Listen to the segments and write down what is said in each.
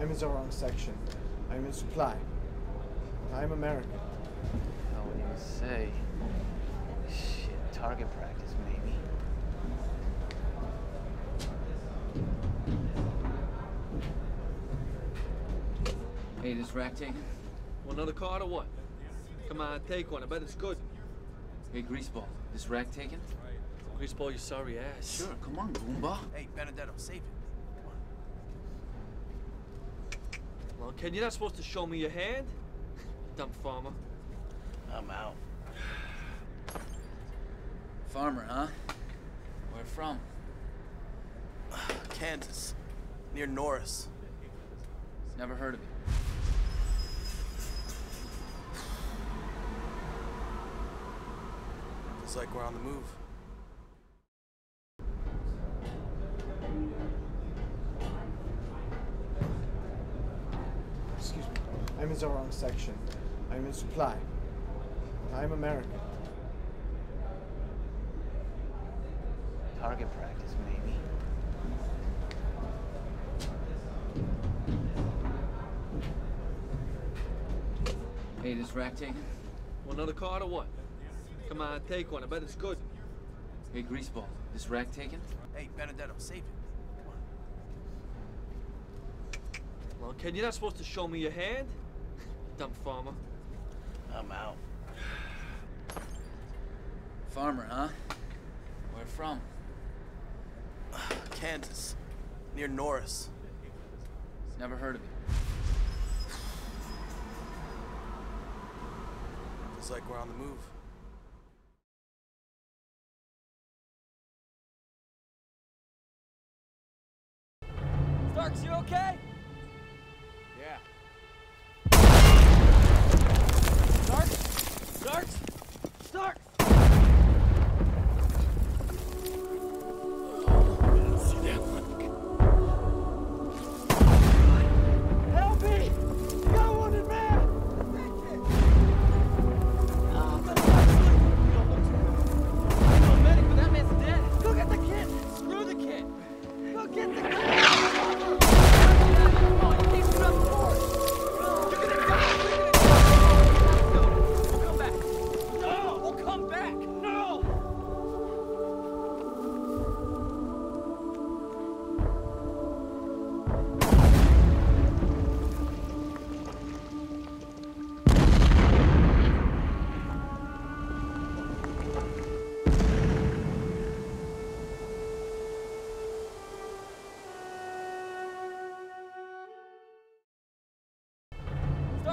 I'm in the wrong section. I'm in supply. I'm American. I wouldn't even say. Shit, target practice, maybe. Hey, this rack taken? Want another card or what? Come on, take one. I bet it's good. Hey, Greaseball, this rack taken? Greaseball, you sorry ass. Sure, come on, Goomba. Hey, Benedetto, save it. Well, Ken, you're not supposed to show me your hand. Dumb farmer. I'm out. Farmer, huh? Where from? Kansas. Near Norris. Never heard of it. Feels like we're on the move. The wrong section. I'm in supply. I'm American. Target practice, maybe. Hey, this rack taken? Want another card or what? Come on, take one. I bet it's good. Hey, Greaseball, this rack taken? Hey, Benedetto, save it. Well, Ken, you're not supposed to show me your hand. Dumb farmer. I'm out. Farmer, huh? Where from? Kansas. Near Norris. Never heard of it. Feels like we're on the move. Starks, you okay?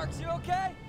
Starks, you okay?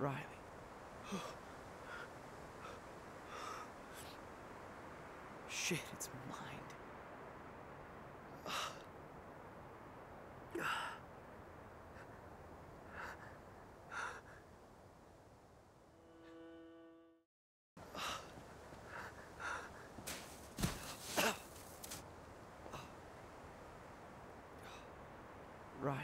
Riley. Shit, it's mined. Riley.